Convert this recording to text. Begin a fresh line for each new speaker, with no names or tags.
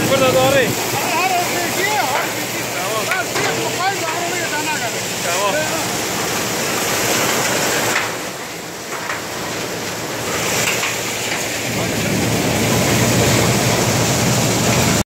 el guardador.